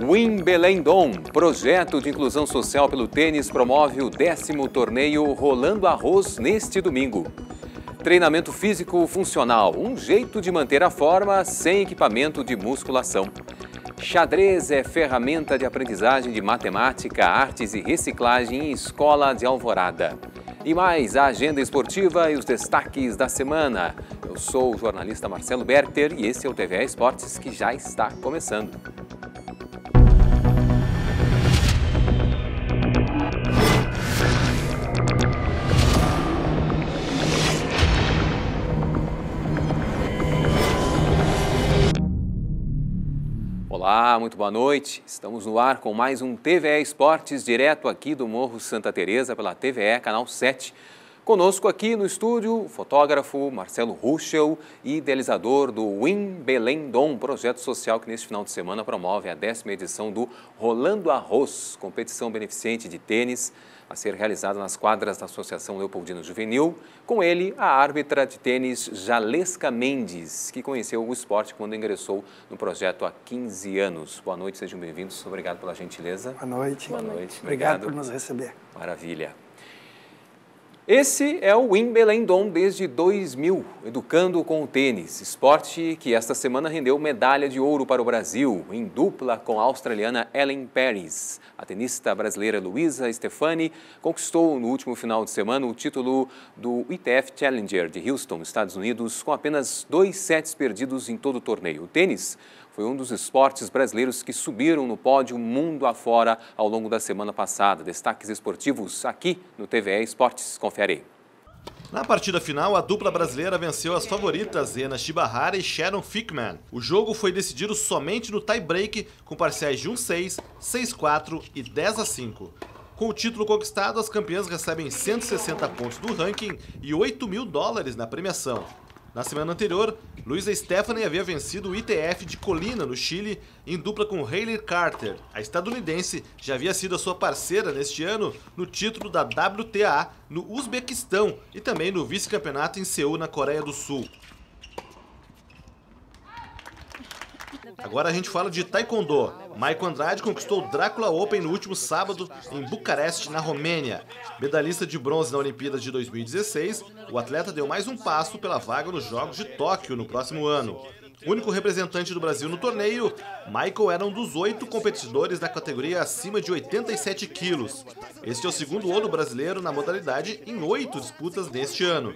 Wimbledon, projeto de inclusão social pelo tênis, promove o décimo torneio Rolando Arroz neste domingo. Treinamento físico funcional, um jeito de manter a forma sem equipamento de musculação. Xadrez é ferramenta de aprendizagem de matemática, artes e reciclagem em Escola de Alvorada. E mais a agenda esportiva e os destaques da semana. Eu sou o jornalista Marcelo Berter e esse é o TVA Esportes que já está começando. Olá, muito boa noite. Estamos no ar com mais um TVE Esportes, direto aqui do Morro Santa Teresa pela TVE, canal 7. Conosco aqui no estúdio, o fotógrafo Marcelo Ruschel e idealizador do Win Belém Dom, projeto social que neste final de semana promove a décima edição do Rolando Arroz, competição beneficente de tênis a ser realizada nas quadras da Associação Leopoldino Juvenil. Com ele, a árbitra de tênis Jalesca Mendes, que conheceu o esporte quando ingressou no projeto há 15 anos. Boa noite, sejam bem-vindos. Obrigado pela gentileza. Boa noite. Boa noite. Obrigado, Obrigado por nos receber. Maravilha. Esse é o Wimbledon desde 2000, educando com o tênis, esporte que esta semana rendeu medalha de ouro para o Brasil, em dupla com a australiana Ellen Paris. A tenista brasileira Luísa Stefani conquistou no último final de semana o título do ITF Challenger de Houston, Estados Unidos, com apenas dois sets perdidos em todo o torneio. O tênis foi um dos esportes brasileiros que subiram no pódio mundo afora ao longo da semana passada. Destaques esportivos aqui no TVE Esportes. Confere aí. Na partida final, a dupla brasileira venceu as favoritas Ena Shibahara e Sharon Fickman. O jogo foi decidido somente no tie-break, com parciais de 1-6, 6-4 e 10-5. Com o título conquistado, as campeãs recebem 160 pontos do ranking e 8 mil dólares na premiação. Na semana anterior, Luisa Stephanie havia vencido o ITF de Colina, no Chile, em dupla com Hayley Carter. A estadunidense já havia sido a sua parceira neste ano no título da WTA no Uzbequistão e também no vice-campeonato em Seul, na Coreia do Sul. Agora a gente fala de Taekwondo. Maicon Andrade conquistou o Drácula Open no último sábado em Bucareste, na Romênia. Medalhista de bronze na Olimpíadas de 2016, o atleta deu mais um passo pela vaga nos Jogos de Tóquio no próximo ano. Único representante do Brasil no torneio, Michael era um dos oito competidores da categoria acima de 87 quilos. Este é o segundo ouro brasileiro na modalidade em oito disputas neste ano.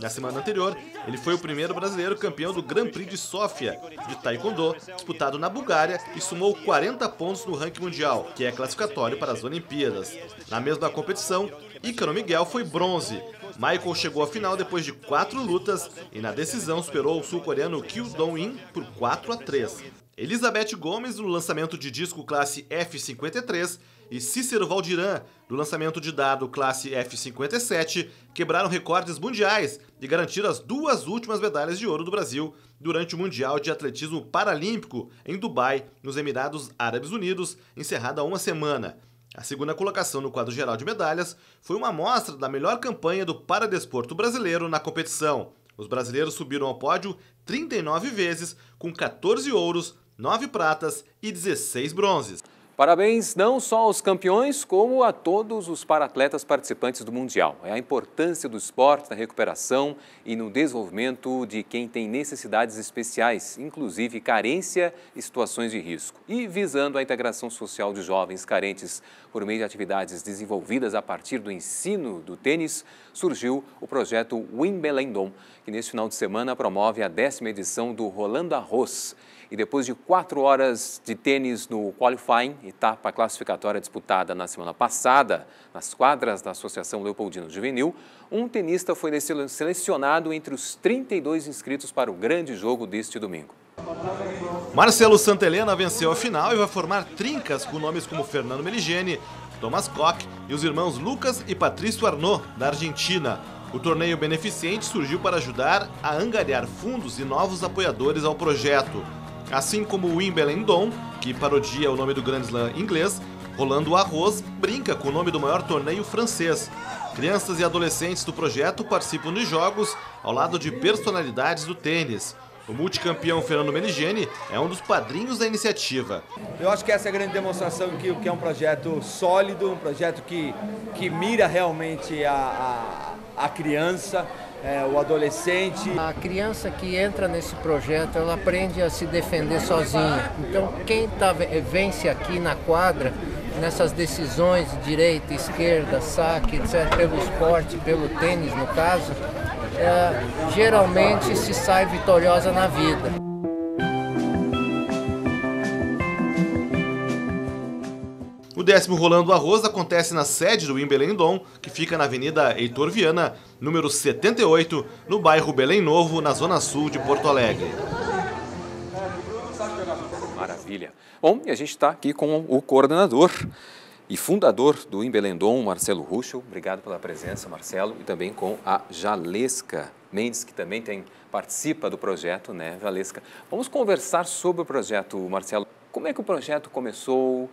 Na semana anterior, ele foi o primeiro brasileiro campeão do Grand Prix de Sofia, de Taekwondo, disputado na Bulgária e somou 40 pontos no ranking mundial, que é classificatório para as Olimpíadas. Na mesma competição, Ícaro Miguel foi bronze, Michael chegou à final depois de quatro lutas e na decisão superou o sul-coreano Kyu Dong-in por 4 a 3. Elizabeth Gomes no lançamento de disco classe F53 e Cícero Valdiran no lançamento de dado classe F57 quebraram recordes mundiais e garantiram as duas últimas medalhas de ouro do Brasil durante o Mundial de Atletismo Paralímpico em Dubai, nos Emirados Árabes Unidos, encerrado há uma semana. A segunda colocação no quadro geral de medalhas foi uma amostra da melhor campanha do paradesporto brasileiro na competição. Os brasileiros subiram ao pódio 39 vezes, com 14 ouros, 9 pratas e 16 bronzes. Parabéns não só aos campeões, como a todos os paratletas participantes do Mundial. É a importância do esporte na recuperação e no desenvolvimento de quem tem necessidades especiais, inclusive carência e situações de risco. E visando a integração social de jovens carentes por meio de atividades desenvolvidas a partir do ensino do tênis, surgiu o projeto Wimbledon, que neste final de semana promove a décima edição do Rolando Arroz e depois de quatro horas de tênis no qualifying, etapa classificatória disputada na semana passada nas quadras da Associação Leopoldino Juvenil, um tenista foi selecionado entre os 32 inscritos para o grande jogo deste domingo. Marcelo Santelena venceu a final e vai formar trincas com nomes como Fernando Meligeni, Thomas Koch e os irmãos Lucas e Patrício Arnaud, da Argentina. O torneio beneficente surgiu para ajudar a angariar fundos e novos apoiadores ao projeto. Assim como o Wimbledon, que parodia o nome do Grand Slam inglês, Rolando Arroz brinca com o nome do maior torneio francês. Crianças e adolescentes do projeto participam de jogos ao lado de personalidades do tênis. O multicampeão Fernando Meligeni é um dos padrinhos da iniciativa. Eu acho que essa é a grande demonstração que, que é um projeto sólido, um projeto que, que mira realmente a, a, a criança, é, o adolescente. A criança que entra nesse projeto, ela aprende a se defender sozinha. Então, quem tá, vence aqui na quadra, nessas decisões de direita, esquerda, saque, etc., pelo esporte, pelo tênis, no caso, é, geralmente se sai vitoriosa na vida. O décimo Rolando Arroz acontece na sede do Wimbledon Dom, que fica na Avenida Heitor Viana, número 78, no bairro Belém Novo, na zona sul de Porto Alegre. Maravilha. Bom, e a gente está aqui com o coordenador e fundador do Embelendon, Marcelo Ruschel. Obrigado pela presença, Marcelo, e também com a Jalesca Mendes, que também tem, participa do projeto, né, Jalesca? Vamos conversar sobre o projeto, Marcelo. Como é que o projeto começou uh,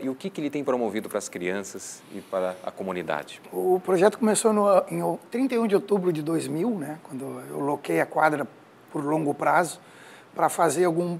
e o que, que ele tem promovido para as crianças e para a comunidade? O projeto começou no, em 31 de outubro de 2000, né, quando eu loquei a quadra por longo prazo para fazer algum,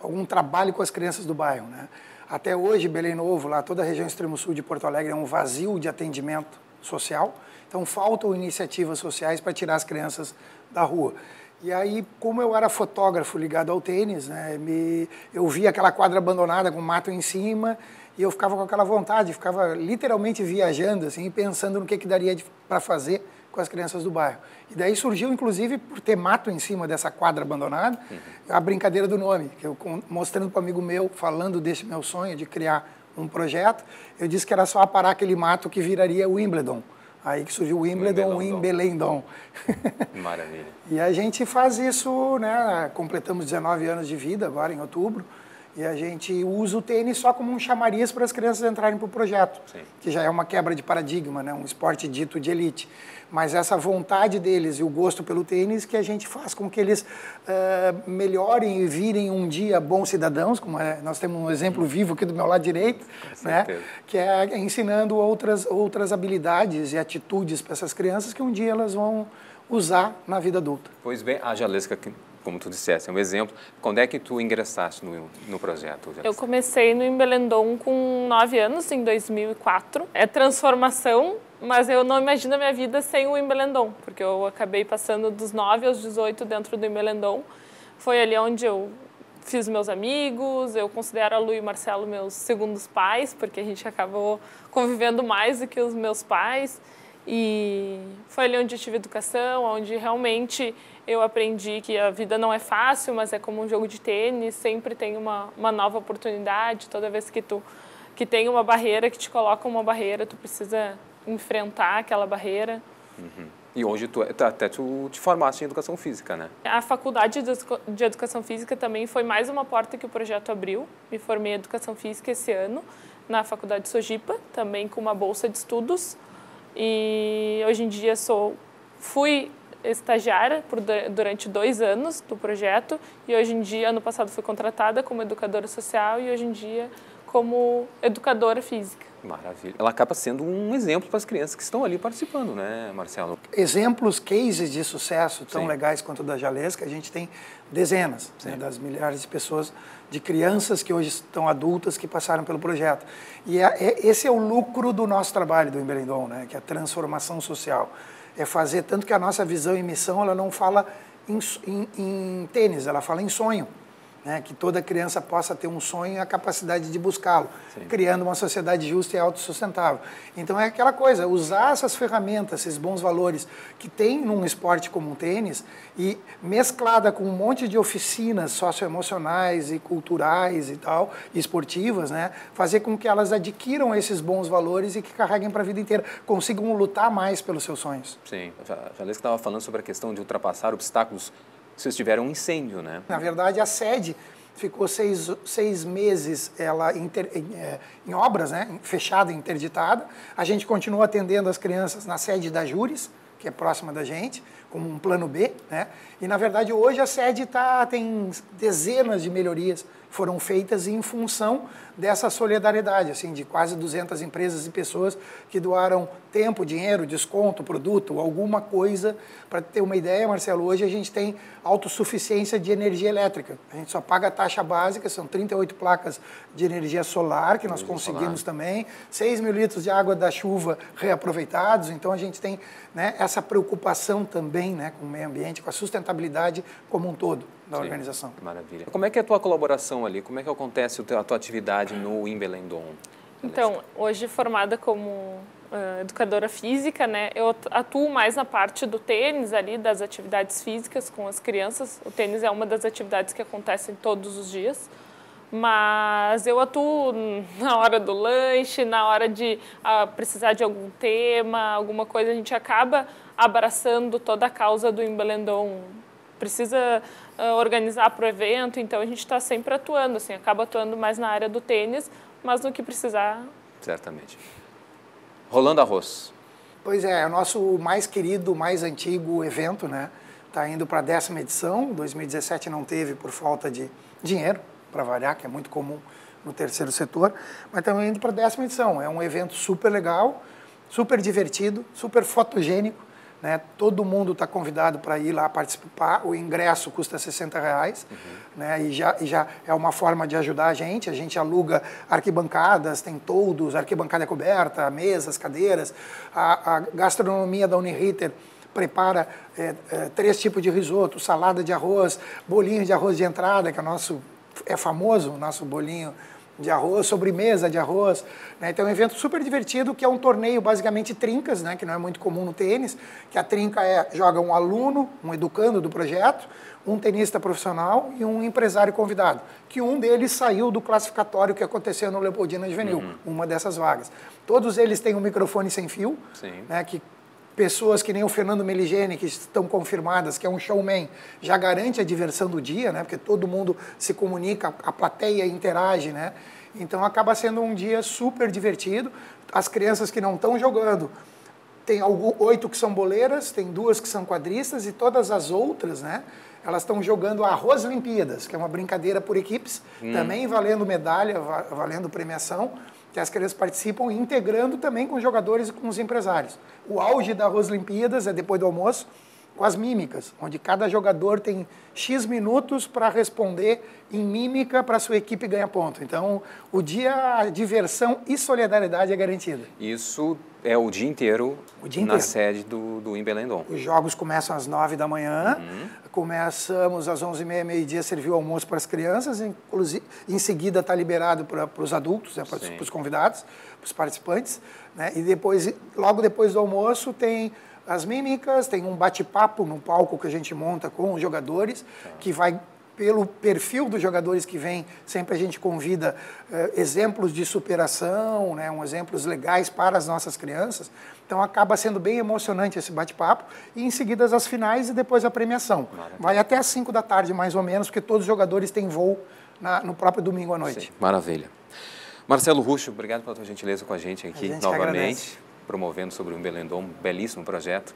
algum trabalho com as crianças do bairro. Né? Até hoje, Belém Novo, lá toda a região extremo sul de Porto Alegre, é um vazio de atendimento social. Então, faltam iniciativas sociais para tirar as crianças da rua. E aí, como eu era fotógrafo ligado ao tênis, né, me, eu via aquela quadra abandonada com mato em cima e eu ficava com aquela vontade, ficava literalmente viajando, assim, pensando no que, que daria para fazer com as crianças do bairro. E daí surgiu, inclusive, por ter mato em cima dessa quadra abandonada, uhum. a brincadeira do nome, que eu mostrando para um amigo meu, falando desse meu sonho de criar um projeto, eu disse que era só aparar aquele mato que viraria o Wimbledon. Aí que surgiu o Wimbledon, Wimbledon. Maravilha. e a gente faz isso, né? Completamos 19 anos de vida agora em outubro. E a gente usa o tênis só como um chamariz para as crianças entrarem para o projeto, Sim. que já é uma quebra de paradigma, né? um esporte dito de elite. Mas essa vontade deles e o gosto pelo tênis que a gente faz com que eles uh, melhorem e virem um dia bons cidadãos, como é, nós temos um exemplo vivo aqui do meu lado direito, né? que é ensinando outras, outras habilidades e atitudes para essas crianças que um dia elas vão usar na vida adulta. Pois bem, a Jalesca como tu disseste, é um exemplo. Quando é que tu ingressaste no, no projeto? Eu comecei no Embelendon com nove anos, em 2004. É transformação, mas eu não imagino a minha vida sem o Embelendon, porque eu acabei passando dos nove aos 18 dentro do Embelendon. Foi ali onde eu fiz meus amigos, eu considero a Lu e o Marcelo meus segundos pais, porque a gente acabou convivendo mais do que os meus pais. E foi ali onde eu tive educação, onde realmente eu aprendi que a vida não é fácil, mas é como um jogo de tênis, sempre tem uma, uma nova oportunidade. Toda vez que tu que tem uma barreira, que te coloca uma barreira, tu precisa enfrentar aquela barreira. Uhum. E hoje tu, até tu te formaste em educação física, né? A faculdade de educação física também foi mais uma porta que o projeto abriu. Me formei em educação física esse ano na faculdade de Sojipa, também com uma bolsa de estudos. E hoje em dia sou fui estagiária por, durante dois anos do projeto e hoje em dia, ano passado, fui contratada como educadora social e hoje em dia como educadora física. Maravilha. Ela acaba sendo um exemplo para as crianças que estão ali participando, né, Marcelo? Exemplos, cases de sucesso tão Sim. legais quanto o da Jalesca, a gente tem dezenas né, das milhares de pessoas, de crianças que hoje estão adultas, que passaram pelo projeto. E é, é, esse é o lucro do nosso trabalho do Emberendon, né, que é a transformação social. É fazer, tanto que a nossa visão e missão, ela não fala em, em, em tênis, ela fala em sonho né? que toda criança possa ter um sonho e a capacidade de buscá-lo, criando uma sociedade justa e autossustentável. Então é aquela coisa, usar essas ferramentas, esses bons valores que tem num esporte como o tênis e mesclada com um monte de oficinas socioemocionais e culturais e tal, e esportivas, né? fazer com que elas adquiram esses bons valores e que carreguem para a vida inteira, consigam lutar mais pelos seus sonhos. Sim, já, já estava falando sobre a questão de ultrapassar obstáculos vocês tiveram um incêndio, né? Na verdade, a sede ficou seis, seis meses ela inter, em, é, em, obras, né? fechada, interditada. A gente continua atendendo as crianças na sede da Júris, que é próxima da gente, como um plano B, né? E na verdade hoje a sede tá, tem dezenas de melhorias foram feitas em função dessa solidariedade, assim, de quase 200 empresas e pessoas que doaram tempo, dinheiro, desconto, produto, alguma coisa. Para ter uma ideia, Marcelo, hoje a gente tem autossuficiência de energia elétrica. A gente só paga a taxa básica, são 38 placas de energia solar que nós conseguimos solar. também, 6 mil litros de água da chuva reaproveitados. Então a gente tem né, essa preocupação também né, com o meio ambiente, com a sustentabilidade como um todo da Sim, organização. Maravilha. Como é que é a tua colaboração ali? Como é que acontece a tua atividade no Imbelendon? Então, hoje formada como uh, educadora física, né, eu atuo mais na parte do tênis ali, das atividades físicas com as crianças. O tênis é uma das atividades que acontecem todos os dias mas eu atuo na hora do lanche, na hora de uh, precisar de algum tema, alguma coisa, a gente acaba abraçando toda a causa do Embelendon. Precisa uh, organizar para o evento, então a gente está sempre atuando, assim, acaba atuando mais na área do tênis, mas no que precisar. Certamente. Rolando Arroz. Pois é, é o nosso mais querido, mais antigo evento, né? Está indo para a décima edição, 2017 não teve por falta de dinheiro, para variar, que é muito comum no terceiro setor, mas estamos indo para a décima edição. É um evento super legal, super divertido, super fotogênico, né? Todo mundo está convidado para ir lá participar. O ingresso custa 60 reais, uhum. né? E já, e já é uma forma de ajudar a gente. A gente aluga arquibancadas, tem todos, arquibancada coberta, mesas, cadeiras. A, a gastronomia da Uniriter prepara é, é, três tipos de risoto, salada de arroz, bolinho de arroz de entrada, que é nosso é famoso, o nosso bolinho de arroz, sobremesa de arroz. Né? Então é um evento super divertido, que é um torneio basicamente trincas, né? que não é muito comum no tênis, que a trinca é, joga um aluno, um educando do projeto, um tenista profissional e um empresário convidado, que um deles saiu do classificatório que aconteceu no Leopoldina Juvenil, uhum. uma dessas vagas. Todos eles têm um microfone sem fio, né? que pessoas que nem o Fernando Meligeni, que estão confirmadas, que é um showman, já garante a diversão do dia, né? Porque todo mundo se comunica, a plateia interage, né? Então acaba sendo um dia super divertido. As crianças que não estão jogando, tem oito que são boleiras, tem duas que são quadristas e todas as outras, né? Elas estão jogando Arroz Olimpíadas, que é uma brincadeira por equipes, hum. também valendo medalha, valendo premiação que as crianças participam, integrando também com os jogadores e com os empresários. O auge da Olimpíadas é depois do almoço, com as mímicas, onde cada jogador tem X minutos para responder em mímica para sua equipe ganhar ponto. Então, o dia, a diversão e solidariedade é garantida. Isso é o dia inteiro o dia na inteiro. sede do, do Imbelendon. Os jogos começam às 9 da manhã, uhum. começamos às 11h30, meio-dia, servir o almoço para as crianças, inclusive, em seguida está liberado para, os adultos, né, para, os convidados, para os participantes, né, e depois, logo depois do almoço tem as mímicas, tem um bate-papo no palco que a gente monta com os jogadores, que vai pelo perfil dos jogadores que vêm, sempre a gente convida eh, exemplos de superação, né, um exemplos legais para as nossas crianças. Então acaba sendo bem emocionante esse bate-papo. E em seguida as finais e depois a premiação. Maravilha. Vai até às 5 da tarde, mais ou menos, porque todos os jogadores têm voo na, no próprio domingo à noite. Sim. Maravilha. Marcelo Ruxo, obrigado pela tua gentileza com a gente aqui a gente novamente promovendo sobre o Belendom, um belíssimo projeto.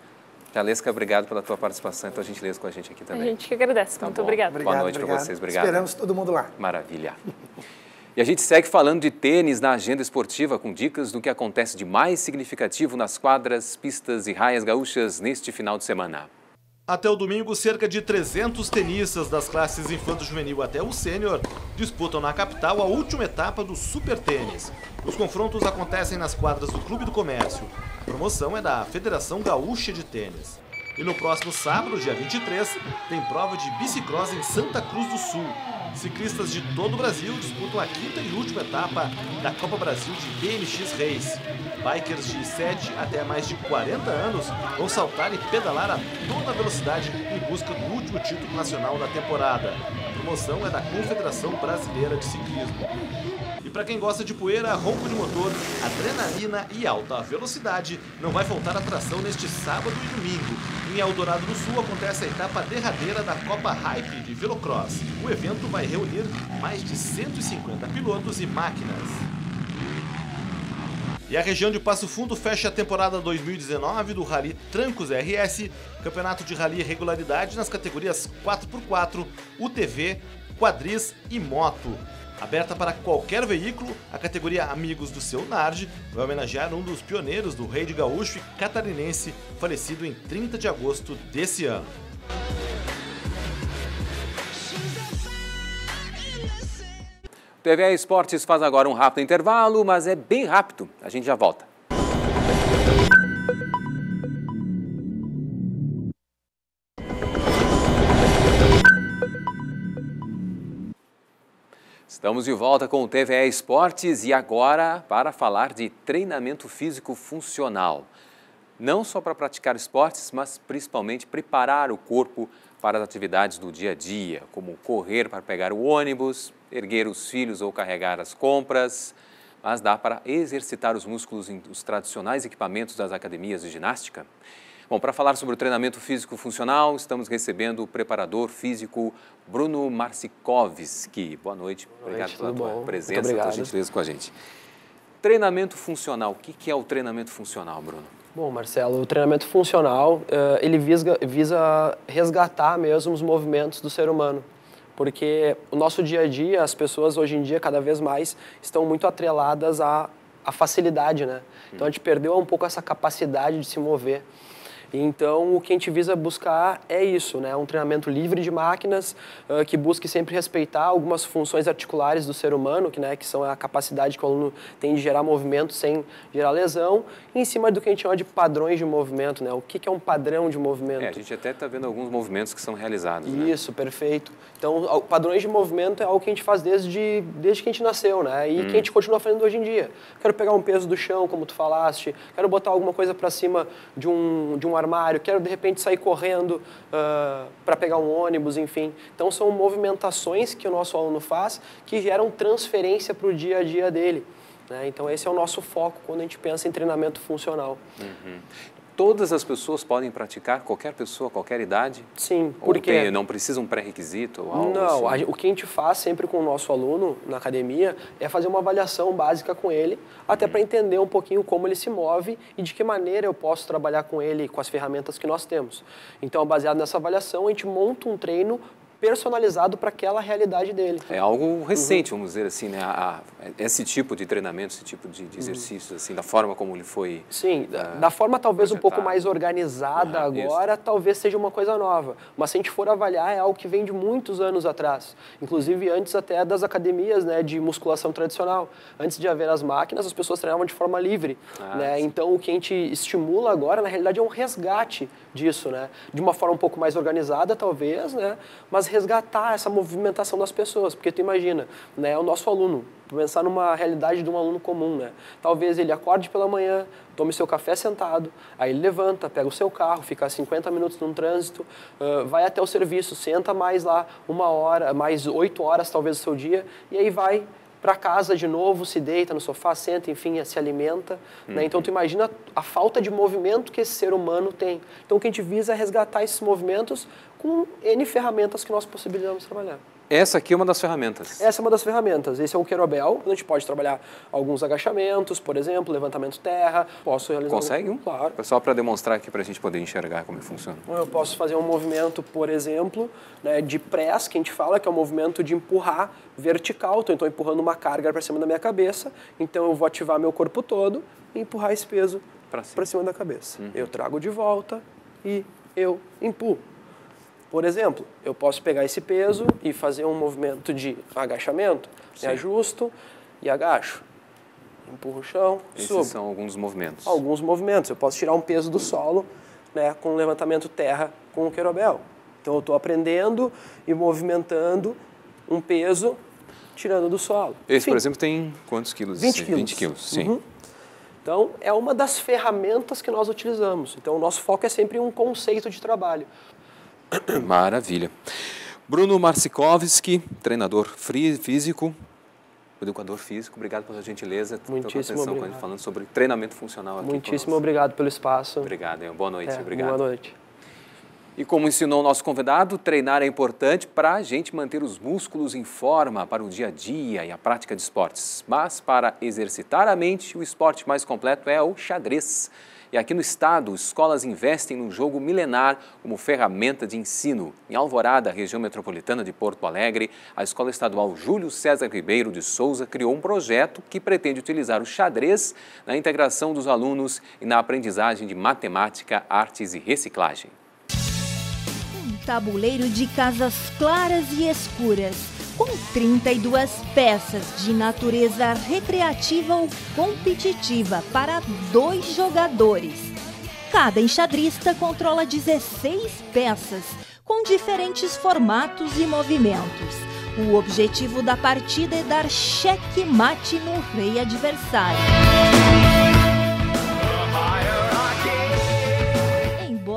Jalesca, obrigado pela tua participação e tua gentileza com a gente aqui também. A gente que agradece. Tá Muito obrigado. Boa noite para vocês. Obrigado. Esperamos todo mundo lá. Maravilha. E a gente segue falando de tênis na agenda esportiva com dicas do que acontece de mais significativo nas quadras, pistas e raias gaúchas neste final de semana. Até o domingo, cerca de 300 tenistas das classes infanto-juvenil até o sênior disputam na capital a última etapa do Super Tênis. Os confrontos acontecem nas quadras do Clube do Comércio. A promoção é da Federação Gaúcha de Tênis. E no próximo sábado, dia 23, tem prova de bicicross em Santa Cruz do Sul. Ciclistas de todo o Brasil disputam a quinta e última etapa da Copa Brasil de BMX Race. Bikers de 7 até mais de 40 anos vão saltar e pedalar a toda velocidade em busca do último título nacional da temporada. A promoção é da Confederação Brasileira de Ciclismo. E para quem gosta de poeira, ronco de motor, adrenalina e alta velocidade, não vai faltar atração neste sábado e domingo. Em Eldorado do Sul acontece a etapa derradeira da Copa Hype de Velocross. O evento vai reunir mais de 150 pilotos e máquinas. E a região de Passo Fundo fecha a temporada 2019 do Rally Trancos RS, campeonato de rally regularidade nas categorias 4x4, UTV, quadris e moto. Aberta para qualquer veículo, a categoria Amigos do Seu Nard vai homenagear um dos pioneiros do rei de gaúcho e catarinense, falecido em 30 de agosto desse ano. TVA Esportes faz agora um rápido intervalo, mas é bem rápido. A gente já volta. Estamos de volta com o TVE Esportes e agora para falar de treinamento físico funcional. Não só para praticar esportes, mas principalmente preparar o corpo para as atividades do dia a dia, como correr para pegar o ônibus, erguer os filhos ou carregar as compras, mas dá para exercitar os músculos em os tradicionais equipamentos das academias de ginástica. Bom, para falar sobre o treinamento físico funcional, estamos recebendo o preparador físico Bruno Marcikovski. Boa noite, obrigado noite, pela tua bom. presença, pela gentileza com a gente. Treinamento funcional, o que é o treinamento funcional, Bruno? Bom, Marcelo, o treinamento funcional, eh, ele visa, visa resgatar mesmo os movimentos do ser humano. Porque o nosso dia a dia, as pessoas hoje em dia, cada vez mais, estão muito atreladas à, à facilidade, né? Então a gente perdeu um pouco essa capacidade de se mover. Então, o que a gente visa buscar é isso, né? Um treinamento livre de máquinas, uh, que busque sempre respeitar algumas funções articulares do ser humano, que, né, que são a capacidade que o aluno tem de gerar movimento sem gerar lesão, em cima do que a gente chama de padrões de movimento, né? O que, que é um padrão de movimento? É, a gente até está vendo alguns movimentos que são realizados, né? Isso, né? perfeito. Então, padrões de movimento é algo que a gente faz desde, desde que a gente nasceu, né? E hum. que a hum. gente continua fazendo hoje em dia. Quero pegar um peso do chão, como tu falaste, quero botar alguma coisa para cima de um, de um armário, quero de repente sair correndo uh, ah, para pegar um ônibus, enfim. Então são movimentações que o nosso aluno faz que geram transferência para o dia a dia dele. Né? Então esse é o nosso foco quando a gente pensa em treinamento funcional. Uhum todas as pessoas podem praticar? Qualquer pessoa, qualquer idade? Sim, porque... Tem, não precisa um pré-requisito? Não, assim? a, o que a gente faz sempre com o nosso aluno na academia é fazer uma avaliação básica com ele, até para entender um pouquinho como ele se move e de que maneira eu posso trabalhar com ele com as ferramentas que nós temos. Então, baseado nessa avaliação, a gente monta um treino personalizado para aquela realidade dele. É algo recente, uhum. vamos dizer assim, né? A, a, esse tipo de treinamento, esse tipo de, de exercícios, uhum. assim, da forma como ele foi. Sim, uh, da forma talvez projetado. um pouco mais organizada uhum, agora, isso. talvez seja uma coisa nova. Mas se a gente for avaliar, é algo que vem de muitos anos atrás, inclusive antes até das academias, né, de musculação tradicional. Antes de haver as máquinas, as pessoas treinavam de forma livre, ah, né? Então o que a gente estimula agora, na realidade, é um resgate disso, né? De uma forma um pouco mais organizada, talvez, né? Mas resgatar essa movimentação das pessoas, porque tu imagina, né? O nosso aluno, pensar numa realidade de um aluno comum, né? Talvez ele acorde pela manhã, tome seu café sentado, aí ele levanta, pega o seu carro, fica 50 minutos num trânsito, uh, vai até o serviço, senta mais lá uma hora, mais oito horas talvez do seu dia, e aí vai para casa de novo, se deita no sofá, senta, enfim, se alimenta. Uhum. Né? Então, tu imagina a falta de movimento que esse ser humano tem. Então, o que a gente visa é resgatar esses movimentos com N ferramentas que nós possibilitamos trabalhar. Essa aqui é uma das ferramentas. Essa é uma das ferramentas. Esse é o querobel. A gente pode trabalhar alguns agachamentos, por exemplo, levantamento terra. Posso realizar. Consegue um? Claro. Só para demonstrar aqui para a gente poder enxergar como funciona. Eu posso fazer um movimento, por exemplo, né, de press, que a gente fala que é o um movimento de empurrar vertical. Então, estou empurrando uma carga para cima da minha cabeça. Então, eu vou ativar meu corpo todo e empurrar esse peso para cima. cima. da cabeça. Uhum. Eu trago de volta e eu empurro. Por exemplo, eu posso pegar esse peso e fazer um movimento de agachamento, Sim. me ajusto e agacho. Empurro o chão, Esses subo. são alguns movimentos. Alguns movimentos. Eu posso tirar um peso do solo né, com levantamento terra com o querobel. Então eu estou aprendendo e movimentando um peso tirando do solo. Esse, Enfim, por exemplo, tem quantos quilos? 20 quilos. 20 quilos, sim. Uhum. Então, é uma das ferramentas que nós utilizamos. Então, o nosso foco é sempre um conceito de trabalho. Maravilha. Bruno Marcikovski, treinador físico, educador físico, obrigado pela gentileza, Muitíssimo atenção obrigado. falando sobre treinamento funcional aqui Muitíssimo obrigado pelo espaço. Obrigado, boa noite. É, obrigado. Boa noite. E como ensinou o nosso convidado, treinar é importante para a gente manter os músculos em forma para o dia a dia e a prática de esportes. Mas para exercitar a mente, o esporte mais completo é o xadrez. E aqui no estado, escolas investem no jogo milenar como ferramenta de ensino. Em Alvorada, região metropolitana de Porto Alegre, a Escola Estadual Júlio César Ribeiro de Souza criou um projeto que pretende utilizar o xadrez na integração dos alunos e na aprendizagem de matemática, artes e reciclagem tabuleiro de casas claras e escuras, com 32 peças de natureza recreativa ou competitiva para dois jogadores. Cada enxadrista controla 16 peças, com diferentes formatos e movimentos. O objetivo da partida é dar cheque-mate no rei adversário.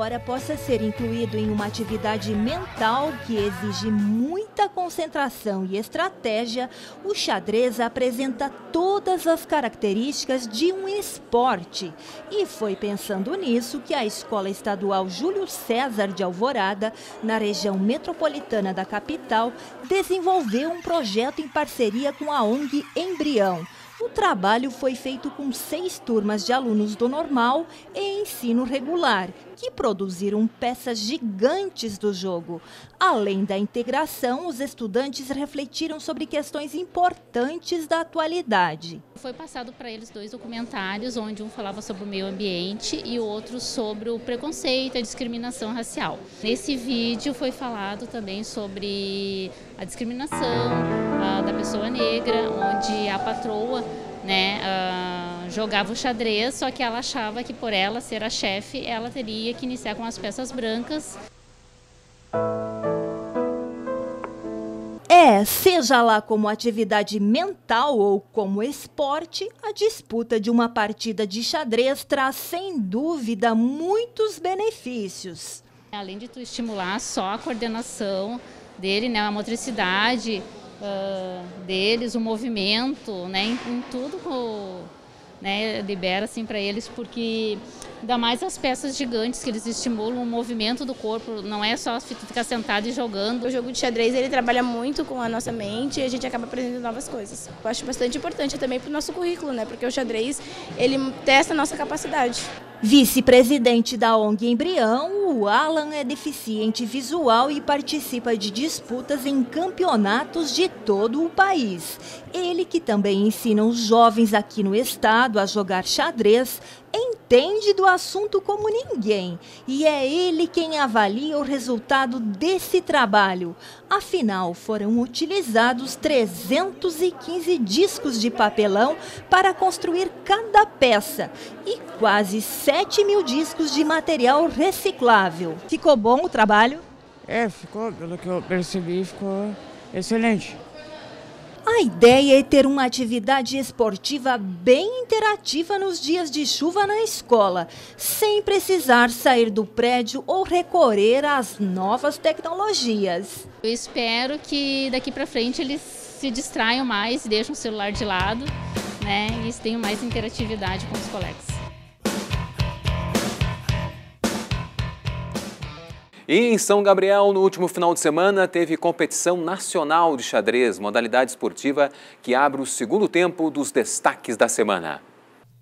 Embora possa ser incluído em uma atividade mental que exige muita concentração e estratégia, o xadrez apresenta todas as características de um esporte. E foi pensando nisso que a Escola Estadual Júlio César de Alvorada, na região metropolitana da capital, desenvolveu um projeto em parceria com a ONG Embrião o trabalho foi feito com seis turmas de alunos do normal e ensino regular, que produziram peças gigantes do jogo. Além da integração, os estudantes refletiram sobre questões importantes da atualidade. Foi passado para eles dois documentários, onde um falava sobre o meio ambiente e o outro sobre o preconceito e a discriminação racial. Nesse vídeo foi falado também sobre a discriminação uh, da pessoa negra, onde a patroa né, uh, jogava o xadrez, só que ela achava que por ela ser a chefe, ela teria que iniciar com as peças brancas. É, seja lá como atividade mental ou como esporte, a disputa de uma partida de xadrez traz sem dúvida muitos benefícios. Além de tu estimular só a coordenação dele, né, a motricidade, uh, deles, o movimento, né, em, em tudo né, libera assim para eles porque ainda mais as peças gigantes que eles estimulam o movimento do corpo, não é só ficar sentado e jogando. O jogo de xadrez ele trabalha muito com a nossa mente e a gente acaba aprendendo novas coisas. Eu acho bastante importante também para o nosso currículo, né, porque o xadrez ele testa a nossa capacidade. Vice-presidente da ONG Embrião, o Alan é deficiente visual e participa de disputas em campeonatos de todo o país. Ele, que também ensina os jovens aqui no estado a jogar xadrez, entende do assunto como ninguém e é ele quem avalia o resultado desse trabalho. Afinal, foram utilizados 315 discos de papelão para construir cada peça e quase 7 mil discos de material reciclável. Ficou bom o trabalho? É, ficou, pelo que eu percebi, ficou excelente. A ideia é ter uma atividade esportiva bem interativa nos dias de chuva na escola, sem precisar sair do prédio ou recorrer às novas tecnologias. Eu espero que daqui para frente eles se distraiam mais, deixem o celular de lado né, e tenham mais interatividade com os colegas. E em São Gabriel, no último final de semana, teve competição nacional de xadrez, modalidade esportiva que abre o segundo tempo dos destaques da semana.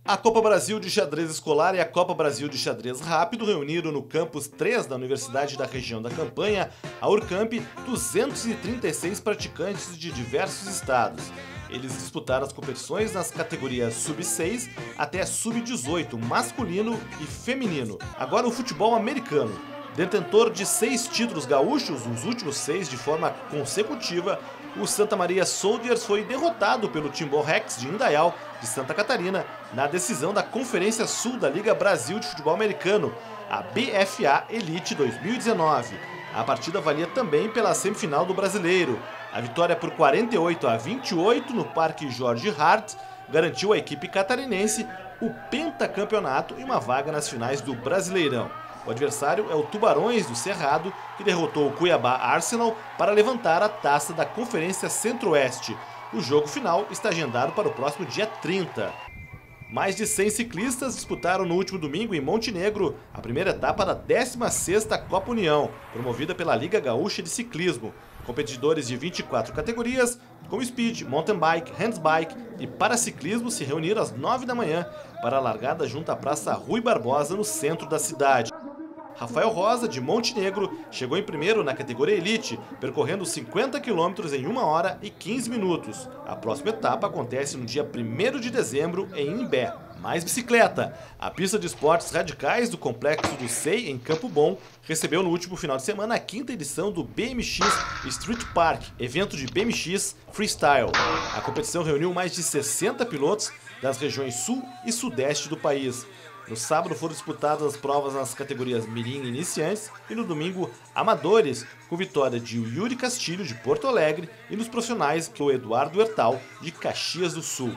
A Copa Brasil de Xadrez Escolar e a Copa Brasil de Xadrez Rápido reuniram no campus 3 da Universidade da Região da Campanha, a Urcamp, 236 praticantes de diversos estados. Eles disputaram as competições nas categorias sub-6 até sub-18, masculino e feminino. Agora o futebol americano. Detentor de seis títulos gaúchos, os últimos seis de forma consecutiva, o Santa Maria Soldiers foi derrotado pelo Timbó Rex de Indaial, de Santa Catarina, na decisão da Conferência Sul da Liga Brasil de Futebol Americano, a BFA Elite 2019. A partida valia também pela semifinal do Brasileiro. A vitória por 48 a 28 no Parque Jorge Hart garantiu à equipe catarinense o pentacampeonato e uma vaga nas finais do Brasileirão. O adversário é o Tubarões do Cerrado, que derrotou o Cuiabá Arsenal para levantar a taça da Conferência Centro-Oeste. O jogo final está agendado para o próximo dia 30. Mais de 100 ciclistas disputaram no último domingo em Montenegro a primeira etapa da 16ª Copa União, promovida pela Liga Gaúcha de Ciclismo. Competidores de 24 categorias, como speed, mountain bike, handbike e paraciclismo se reuniram às 9 da manhã para a largada junto à Praça Rui Barbosa, no centro da cidade. Rafael Rosa, de Montenegro, chegou em primeiro na categoria Elite, percorrendo 50 quilômetros em 1 hora e 15 minutos. A próxima etapa acontece no dia 1 de dezembro, em Imbé. Mais bicicleta. A pista de esportes radicais do Complexo do SEI, em Campo Bom, recebeu no último final de semana a quinta edição do BMX Street Park, evento de BMX Freestyle. A competição reuniu mais de 60 pilotos das regiões sul e sudeste do país. No sábado foram disputadas as provas nas categorias Mirim Iniciantes e no domingo Amadores, com vitória de Yuri Castilho de Porto Alegre e nos profissionais o Eduardo Hertal de Caxias do Sul.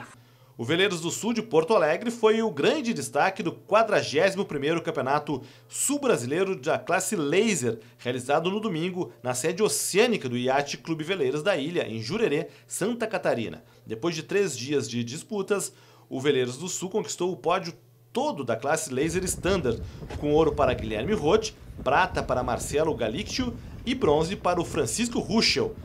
O Veleiros do Sul de Porto Alegre foi o grande destaque do 41º Campeonato Sul-Brasileiro da classe Laser, realizado no domingo na sede oceânica do Iate Clube Veleiros da Ilha, em Jurerê, Santa Catarina. Depois de três dias de disputas, o Veleiros do Sul conquistou o pódio todo da classe Laser Standard, com ouro para Guilherme Roth, prata para Marcelo Galicchio e bronze para o Francisco Ruschel.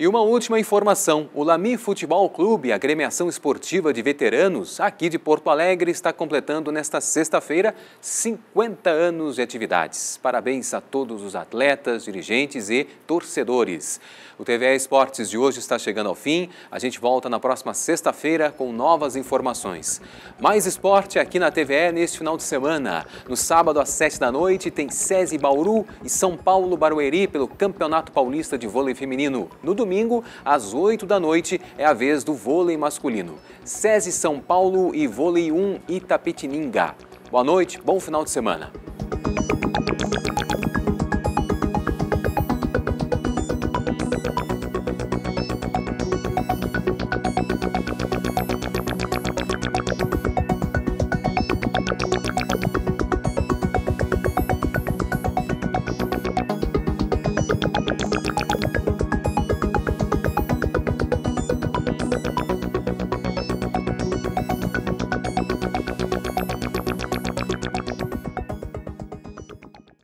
E uma última informação: o Lami Futebol Clube, a gremiação esportiva de veteranos aqui de Porto Alegre, está completando nesta sexta-feira 50 anos de atividades. Parabéns a todos os atletas, dirigentes e torcedores. O TVE Esportes de hoje está chegando ao fim. A gente volta na próxima sexta-feira com novas informações. Mais esporte aqui na TVE neste final de semana. No sábado às 7 da noite tem SESI Bauru e São Paulo Barueri pelo Campeonato Paulista de Vôlei Feminino. No domingo, às 8 da noite, é a vez do vôlei masculino. SESI São Paulo e Vôlei 1 Itapetininga. Boa noite, bom final de semana.